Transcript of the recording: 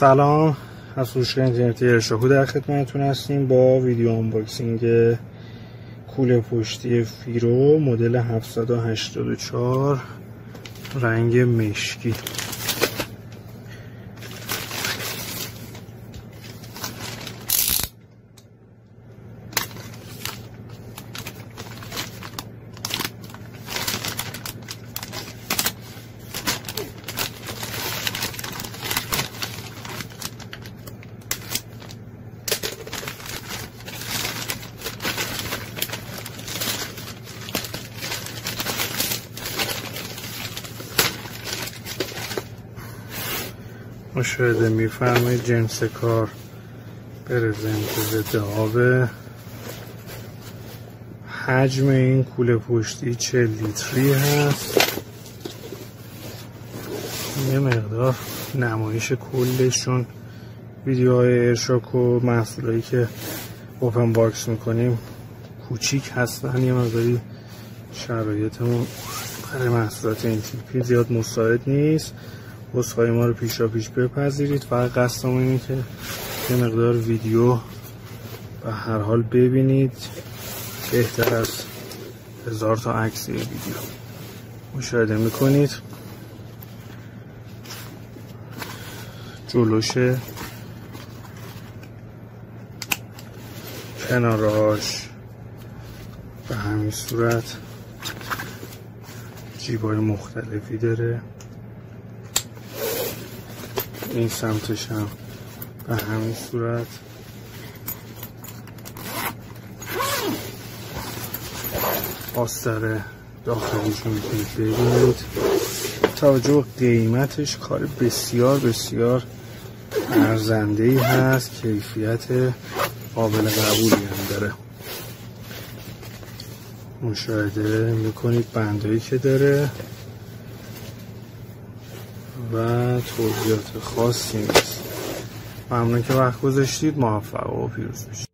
سلام. از فروشگاه اینترنتی ارشاکو در خدمتتون هستیم با ویدیو unboxing کوله پشتی فیرو مدل 784 رنگ مشکی. مشاهده میفرمایید جنس کار برزنت ضد آبه حجم این کوله پشتی 40 لیتری هست. یه مقدار نمایش کلشون. ویدیوهای ارشاکو و محصولایی که open box می‌کنیم کوچیک هستن. یه مقداری شرایطمون برای محصولات این تیپی زیاد مساعد نیست. بسخای ما رو پیشا پیش بپذیرید. فقط قصدم اینه که یه مقدار ویدیو به هر حال ببینید. بهتر از هزار تا عکس ویدیو مشاهده می‌کنید. جلوش کناراش به همین صورت جیبای مختلفی داره. این سمتش هم به همین صورت. آستر داخلیش رو می‌تونید ببینید. توجه قیمتش کار بسیار بسیار ارزنده ای هست. کیفیت قابل قبولی هم داره. مشاهده می‌کنید بندایی که داره. و توضیحات خاصی نیست. ممنون که وقت گذاشتید. موفق و پیروز بشید